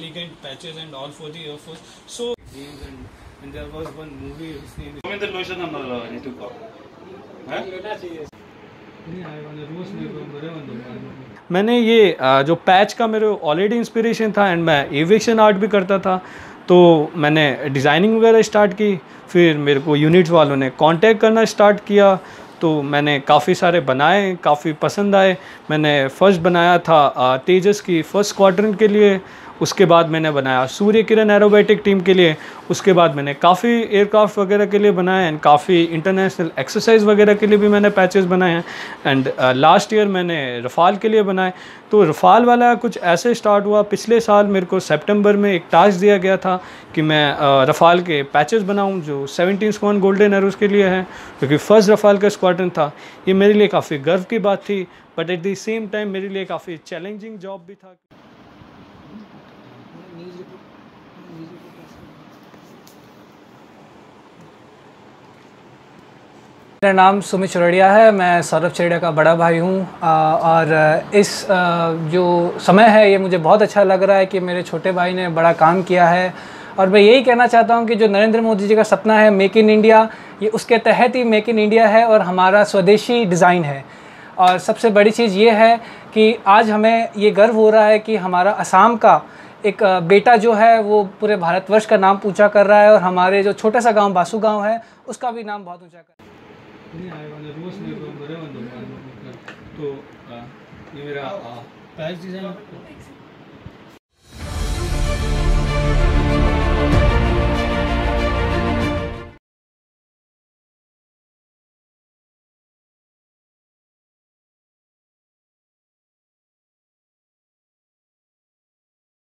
elegant patches and all for the Air Force. So games and, and there was one movie whose name. Give me the lotion and all. I need to go. Huh? मैंने ये जो patch का मेरे already inspiration था and मैं aviation art भी करता था तो मैंने डिज़ाइनिंग वगैरह स्टार्ट की फिर मेरे को यूनिट्स वालों ने कांटेक्ट करना स्टार्ट किया तो मैंने काफ़ी सारे बनाए, काफ़ी पसंद आए। मैंने फ़र्स्ट बनाया था तेजस की फ़र्स्ट क्वार्टर के लिए। उसके बाद मैंने बनाया सूर्य किरण एरोबैटिक टीम के लिए। उसके बाद मैंने काफ़ी एयरक्राफ्ट वगैरह के लिए बनाए एंड काफ़ी इंटरनेशनल एक्सरसाइज वगैरह के लिए भी मैंने पैचेस बनाए हैं. एंड लास्ट ईयर मैंने रफ़ाल के लिए बनाए. तो रफ़ाल वाला कुछ ऐसे स्टार्ट हुआ. पिछले साल मेरे को सितंबर में एक टास्क दिया गया था कि मैं अ, रफ़ाल के पैचेस बनाऊँ जो 17 स्क्वान गोल्डन एरोज के लिए है क्योंकि तो फ़र्स्ट रफ़ाल का स्क्वाड्रन था. ये मेरे लिए काफ़ी गर्व की बात थी but at the same time मेरे लिए काफ़ी चैलेंजिंग जॉब भी था. मेरा नाम सुमित चौरड़िया है, मैं सौरभ चौरड़िया का बड़ा भाई हूँ और इस जो समय है, ये मुझे बहुत अच्छा लग रहा है कि मेरे छोटे भाई ने बड़ा काम किया है। और मैं यही कहना चाहता हूँ कि जो नरेंद्र मोदी जी का सपना है, मेक इन इंडिया, ये उसके तहत ही मेक इन इंडिया है और हमारा स्वदेशी डिज़ाइन है। और सबसे बड़ी चीज़ ये है कि आज हमें ये गर्व हो रहा है कि हमारा असम का एक बेटा जो है, वो पूरे भारतवर्ष का नाम ऊँचा कर रहा है और हमारे जो छोटा सा गाँव बासु गाँव है, उसका भी नाम बहुत ऊँचा कर है। तो ये मेरा पैच डिज़ाइन